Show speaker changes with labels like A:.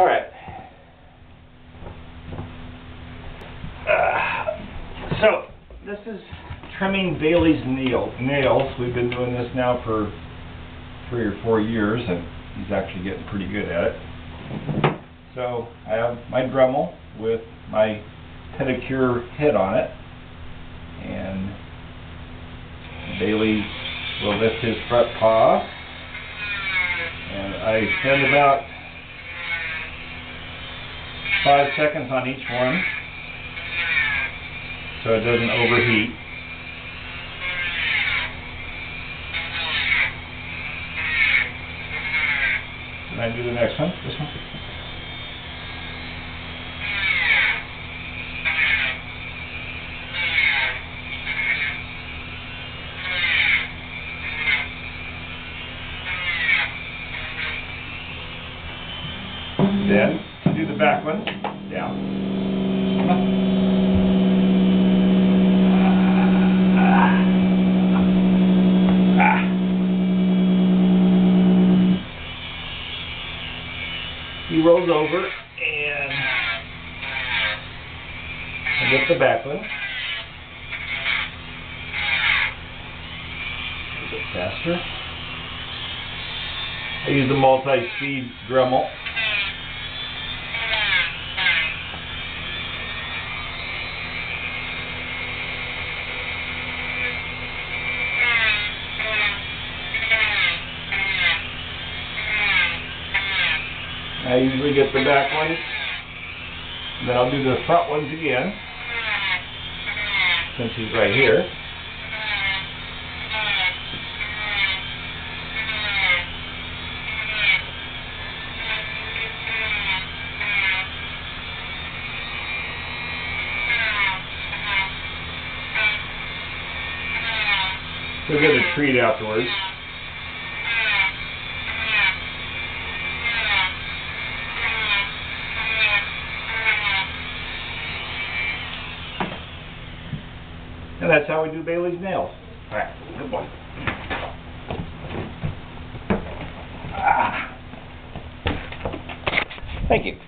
A: All right. Uh, so this is trimming Bailey's nail, nails. We've been doing this now for three or four years, and he's actually getting pretty good at it. So I have my Dremel with my pedicure head on it, and Bailey will lift his front paw, and I spend about five seconds on each one so it doesn't overheat. And I do the next one, this one. Then, do the back one, down. He rolls over and I get the back one. A bit faster. I use a multi-speed Dremel. I usually get the back ones. Then I'll do the front ones again. Since he's right here. We'll get a treat afterwards. And that's how we do Bailey's nails. Alright, good boy. Ah. Thank you.